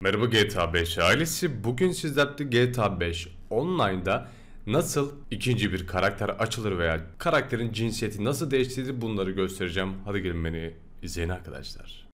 Merhaba GTA 5 ailesi. Bugün sizlerle GTA 5 online'da nasıl ikinci bir karakter açılır veya karakterin cinsiyeti nasıl değiştirilir bunları göstereceğim. Hadi gelin beni izleyin arkadaşlar.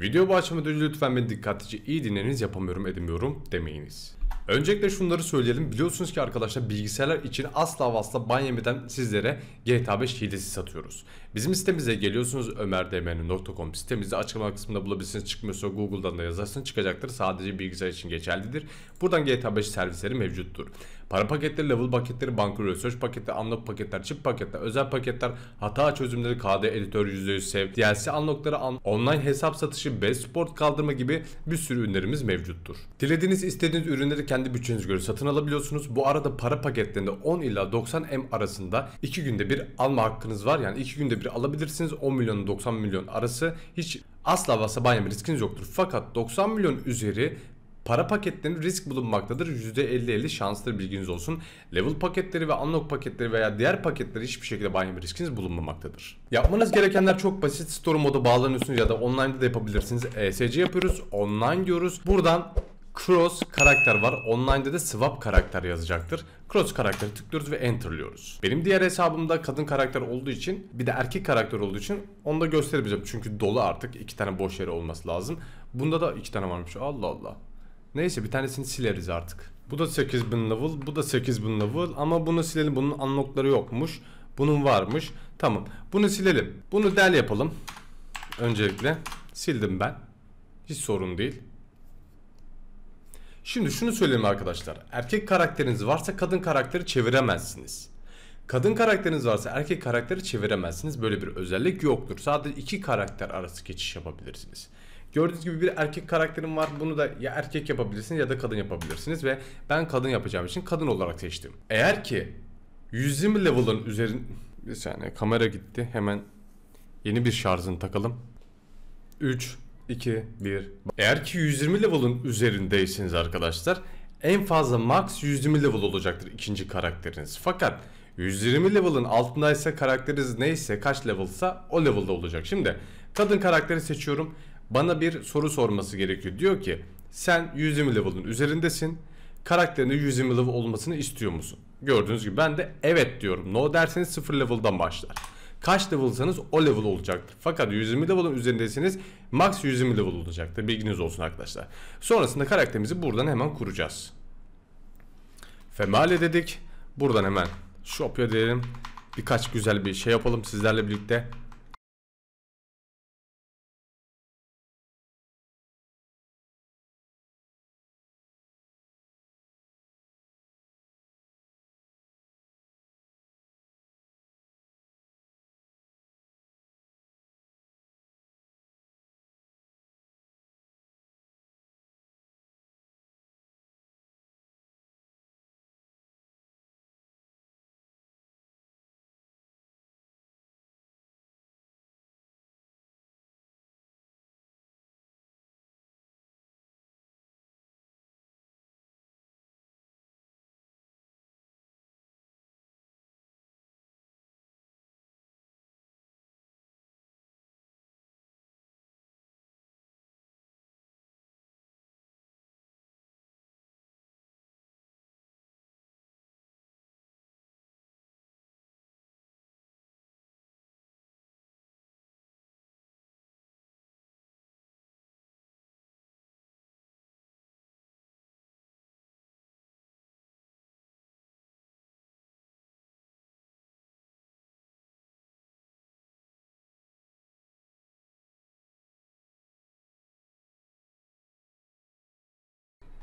Video başlamadan önce lütfen beni dikkatlice iyi dinleniz yapamıyorum edemiyorum demeyiniz. Öncelikle şunları söyleyelim. Biliyorsunuz ki arkadaşlar bilgisayarlar için asla ve asla ban yemeden sizlere GTA 5 hilesi satıyoruz. Bizim sitemize geliyorsunuz ömerdmn.com sitemizde açıklama kısmında bulabilirsiniz. Çıkmıyorsa Google'dan da yazarsın çıkacaktır. Sadece bilgisayar için geçerlidir. Buradan GTA 5 servisleri mevcuttur. Para paketleri, level paketleri, banka research paketleri, unlock paketler, chip paketler, özel paketler, hata çözümleri, KD editör %100 sev, DLC unlockları, online hesap satışı, best sport kaldırma gibi bir sürü ürünlerimiz mevcuttur. Dilediğiniz istediğiniz ürünleri kendi bütçenize göre satın alabiliyorsunuz. Bu arada para paketlerinde 10 ila 90 M arasında 2 günde bir alma hakkınız var. Yani 2 günde bir alabilirsiniz. 10 milyon 90 milyon arası hiç asla ve banyo riskiniz yoktur. Fakat 90 milyon üzeri Para paketlerinin risk bulunmaktadır. %50-50 şanslı bilginiz olsun. Level paketleri ve unlock paketleri veya diğer paketleri hiçbir şekilde banyo riskiniz bulunmamaktadır. Yapmanız gerekenler çok basit. Store moda bağlanıyorsunuz ya da online'da da yapabilirsiniz. ESC yapıyoruz. Online diyoruz. Buradan Cross karakter var. Online'da da swap karakter yazacaktır. Cross karakteri tıklıyoruz ve enter'lıyoruz. Benim diğer hesabımda kadın karakter olduğu için bir de erkek karakter olduğu için onu da gösterebileceğim. Çünkü dolu artık iki tane boş yeri olması lazım. Bunda da iki tane varmış. Allah Allah. Neyse bir tanesini sileriz artık. Bu da 8000 level, bu da 8000 level ama bunu silelim. Bunun unlockları yokmuş. Bunun varmış. Tamam. Bunu silelim. Bunu del yapalım. Öncelikle sildim ben. Hiç sorun değil. Şimdi şunu söyleyeyim arkadaşlar. Erkek karakteriniz varsa kadın karakteri çeviremezsiniz. Kadın karakteriniz varsa erkek karakteri çeviremezsiniz. Böyle bir özellik yoktur. Sadece iki karakter arası geçiş yapabilirsiniz. Gördüğünüz gibi bir erkek karakterim var. Bunu da ya erkek yapabilirsiniz ya da kadın yapabilirsiniz. Ve ben kadın yapacağım için kadın olarak seçtim. Eğer ki 120 level'ın üzerin... Bir saniye kamera gitti. Hemen yeni bir şarjını takalım. 3, 2, 1. Eğer ki 120 level'ın üzerindeyseniz arkadaşlar en fazla max 120 level olacaktır ikinci karakteriniz. Fakat 120 level'ın altındaysa karakteriniz neyse kaç level'sa o level'da olacak. Şimdi kadın karakteri seçiyorum bana bir soru sorması gerekiyor. Diyor ki sen 120 level'ın üzerindesin. Karakterinde 120 level olmasını istiyor musun? Gördüğünüz gibi ben de evet diyorum. No derseniz 0 level'dan başlar. Kaç level'sanız o level olacaktır. Fakat 120 level'ın üzerindeyseniz max 120 level olacaktır. Bilginiz olsun arkadaşlar. Sonrasında karakterimizi buradan hemen kuracağız. Female dedik. Buradan hemen shop'a diyelim. Birkaç güzel bir şey yapalım sizlerle birlikte.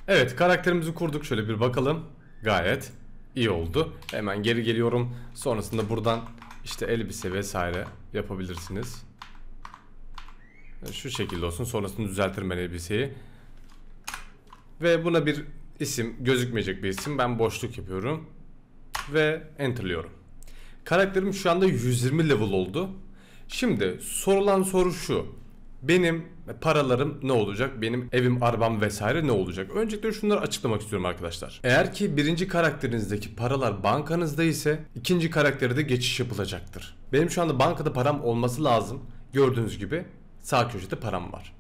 Evet karakterimizi kurduk şöyle bir bakalım. Gayet iyi oldu. Hemen geri geliyorum. Sonrasında buradan işte elbise vesaire yapabilirsiniz. Şu şekilde olsun. Sonrasında düzeltirim ben elbiseyi. Ve buna bir isim gözükmeyecek bir isim. Ben boşluk yapıyorum. Ve enterlıyorum. Karakterim şu anda 120 level oldu. Şimdi sorulan soru şu. Benim paralarım ne olacak? Benim evim, arabam vesaire ne olacak? Öncelikle şunları açıklamak istiyorum arkadaşlar. Eğer ki birinci karakterinizdeki paralar bankanızda ise ikinci karaktere de geçiş yapılacaktır. Benim şu anda bankada param olması lazım. Gördüğünüz gibi sağ köşede param var.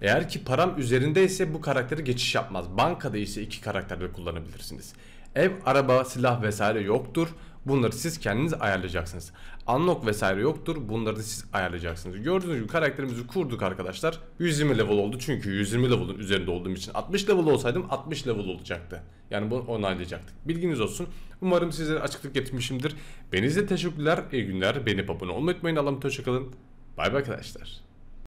Eğer ki param üzerindeyse bu karaktere geçiş yapmaz. Bankada ise iki karakterde kullanabilirsiniz. Ev, araba, silah vesaire yoktur. Bunları siz kendiniz ayarlayacaksınız. Unlock vesaire yoktur. Bunları da siz ayarlayacaksınız. Gördüğünüz gibi karakterimizi kurduk arkadaşlar. 120 level oldu çünkü 120 level'ın üzerinde olduğum için 60 level olsaydım 60 level olacaktı. Yani bunu onaylayacaktık. Bilginiz olsun. Umarım sizlere açıklık getirmişimdir. Beni izlediğiniz teşekkürler. İyi günler. Beni abone olmayı unutmayın. Allah'ım hoşçakalın. Bay bay arkadaşlar.